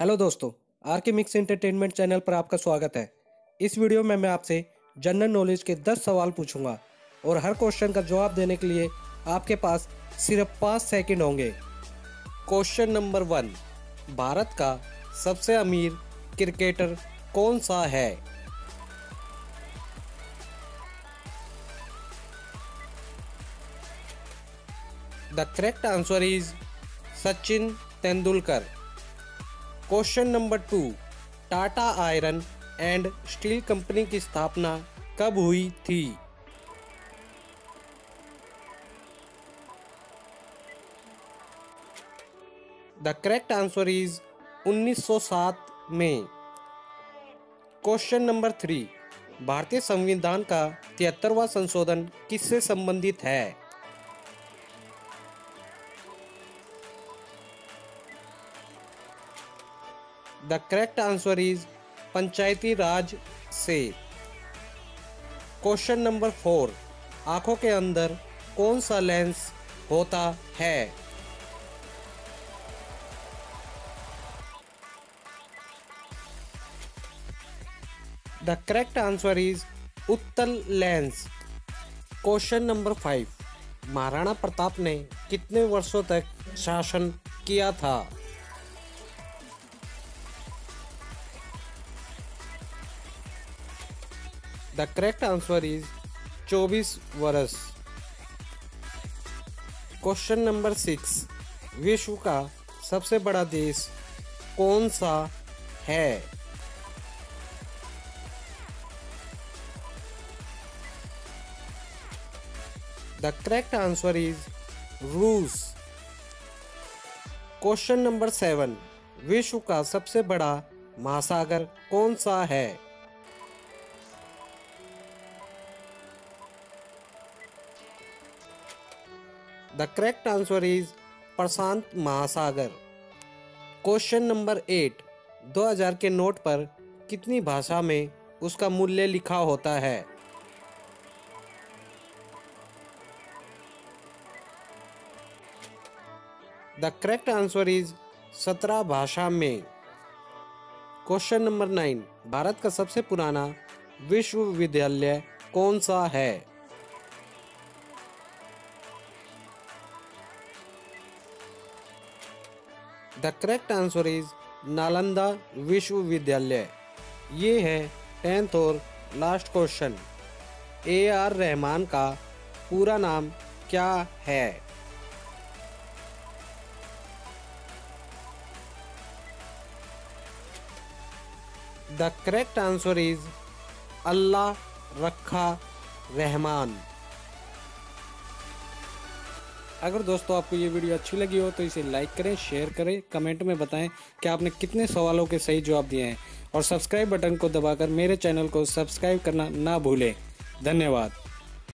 Hello दोस्तों are के mix entertainment channel पर आपका स्वागत है। इस वीडियो में मैं आपसे जनरल नॉलेज के 10 सवाल पूछूँगा और हर क्वेश्चन का जवाब देने के लिए आपके पास सिर्फ़ पाँच सेकंड होंगे। क्वेश्चन नंबर वन, भारत का सबसे अमीर क्रिकेटर कौन सा है? The correct answer is Sachin Tendulkar. Question number two, Tata iron and steel company की स्थापना कब हुई थी? द करेक्ट आंसर इज़ 1907 में। क्वेश्चन नंबर थ्री भारतीय संविधान का तिहत्तरवा संशोधन किससे संबंधित है? The correct answer is Panchayati Raj से क्वेश्चन नंबर फोर आँखों के अंदर कौन सा लेंस होता है? द करेक्ट आंसर इज़ उत्तल lens question number five Maharana Pratap ने कितने वर्षों तक शासन किया था? करेक्ट आंसर इज़ 24 वर्ष। क्वेश्चन नंबर सिक्स विश्व का सबसे बड़ा देश कौन सा है? द करेक्ट आंसर इज़ रूस। क्वेश्चन नंबर सेवन विश्व का सबसे बड़ा महासागर कौन सा है? द करेक्ट आंसर इज़ प्रशांत महासागर क्वेश्चन नंबर एट 2000 के नोट पर कितनी भाषा में उसका मूल्य लिखा होता है? द करेक्ट आंसर इज़ सत्रह भाषा में. क्वेश्चन नंबर नाइन भारत का सबसे पुराना विश्वविद्यालय कौन सा है? The correct answer is Nalanda विश्वविद्यालय ये है टेंथ और last question A R Rahman का पूरा नाम क्या है? The correct answer is Allah Rakha Rahman. अगर दोस्तों आपको ये वीडियो अच्छी लगी हो तो इसे लाइक करें, शेयर करें, कमेंट में बताएँ कि आपने कितने सवालों के सही जवाब दिए हैं। और सब्सक्राइब बटन को दबाकर मेरे चैनल को सब्सक्राइब करना ना भूलें। धन्यवाद।